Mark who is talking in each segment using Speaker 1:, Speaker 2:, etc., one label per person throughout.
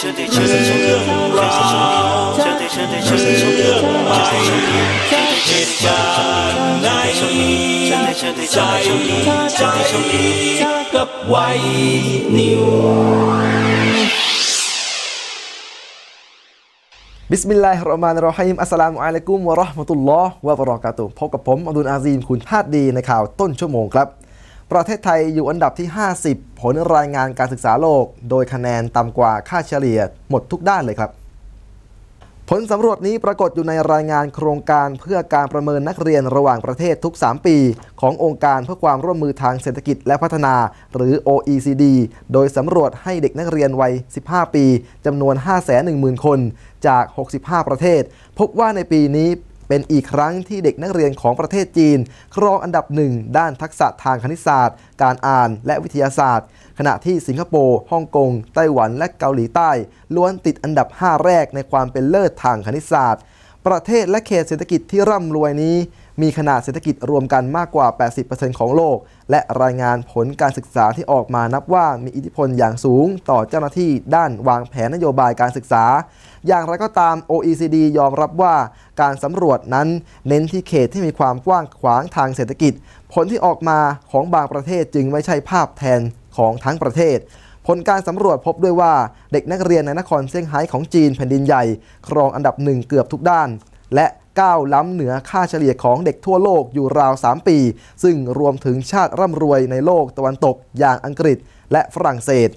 Speaker 1: 兄弟兄弟兄弟兄弟兄弟兄弟兄弟兄弟兄弟兄弟兄弟兄弟兄弟兄弟兄弟兄弟兄弟兄弟兄弟兄弟กับไวนิว
Speaker 2: บิสมิลลาฮิรเราะห์มานิรเราะฮีมอัสสลามุอะลัยกุมวะเราะห์มะตุลลอฮ์วะบะเราะกาตุฮ์พบกับผมอับดุลอาซีมคุณพาดดีในข่าวต้นชั่วโมงครับ ประเทศไทยอยู่อันดับที่ 50 ผลรายงานการศึกษาโลก โดยคะแนนต่ำกว่าค่าเฉลี่ยหมดทุกด้านเลยครับ ผลสำรวจนี้ปรากฏอยู่ในรายงานโครงการเพื่อการประเมินนักเรียนระหว่างประเทศทุก 3 ปี ขององค์การเพื่อความร่วมมือทางเศรษฐกิจและพัฒนา หรือ OECD โดยสำรวจให้เด็กนักเรียนวัย 15 ปีจำนวน 510,000 คนจาก 65 ประเทศ พบว่าในปีนี้ เป็นอีกครั้งที่เด็กนักเรียนของประเทศจีน ครองอันดับหนึ่งด้านทักษะทางคณิตศาสตร์ การอ่านและวิทยาศาสตร์ ขณะที่สิงคโปร์ฮ่องกงไต้หวันและเกาหลีใต้ ล้วนติดอันดับ 5 แรกในความเป็นเลิศทางคณิตศาสตร์ ประเทศและเขตเศรษฐกิจที่ร่ำรวยนี้ มีขนาดเศรษฐกิจรวมกันมากกว่า 80%ของโลก และรายงานผลการศึกษาที่ออกมานับว่ามีอิทธิพลอย่างสูงต่อเจ้าหน้าที่ด้านวางแผนนโยบายการศึกษา อย่างไรก็ตาม OECD ยอมรับว่าการสำรวจนั้นเน้นที่เขตที่มีความกว้างขวางทางเศรษฐกิจ ผลที่ออกมาของบางประเทศจึงไม่ใช่ภาพแทนของทั้งประเทศ ผลการสำรวจพบด้วยว่าเด็กนักเรียนในนครเซี่ยงไฮ้ของจีนแผ่นดินใหญ่ ครองอันดับหนึ่งเกือบทุกด้าน และก้าวล้ำเหนือค่าเฉลี่ยของเด็กทั่วโลกอยู่ราว 3 ปี ซึ่งรวมถึงชาติร่ำรวยในโลกตะวันตกอย่างอังกฤษ และฝรั่งเศส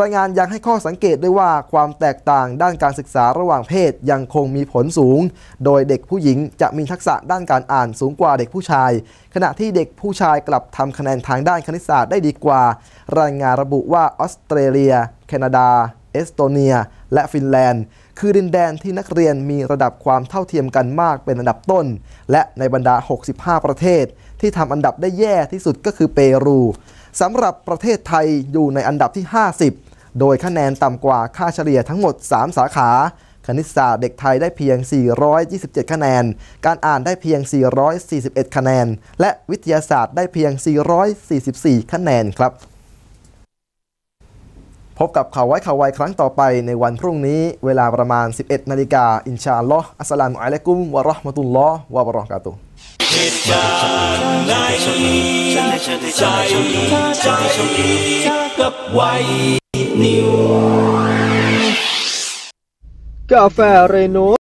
Speaker 2: รายงานยังให้ข้อสังเกตด้วยว่าความแตกต่างด้านการศึกษาระหว่างเพศยังคงมีผลสูง โดยเด็กผู้หญิงจะมีทักษะด้านการอ่านสูงกว่าเด็กผู้ชาย ขณะที่เด็กผู้ชายกลับทำคะแนนทางด้านคณิตศาสตร์ได้ดีกว่า รายงานระบุว่าออสเตรเลีย แคนาดา เอสโตเนีย และฟินแลนด์ คือดินแดนที่นักเรียนมีระดับความเท่าเทียมกันมากเป็นอันดับต้น และในบรรดา 65 ประเทศ ที่ทำอันดับได้แย่ที่สุดก็คือเปรูสำหรับประเทศไทยอยู่ในอันดับที่ 50 โดยคะแนนต่ำกว่าค่าเฉลี่ยทั้งหมด 3 สาขาคณิตศาสตร์เด็กไทยได้เพียง 427 คะแนน การอ่านได้เพียง 441 คะแนน และวิทยาศาสตร์ได้เพียง 444 คะแนนครับ พบกับข่าวไว้ข่าวไวครั้งต่อไปในวันพรุ่งนี้เวลาประมาณ 11 นาฬิกาอินชาอัลลอฮ์อัสสลามุอะลัยกุมวะเราะห์มะตุลลอฮ์วะบะเราะกาตุฮ์
Speaker 1: เหตุการณ์ในใจกับไวนิว
Speaker 3: กาแฟเรโน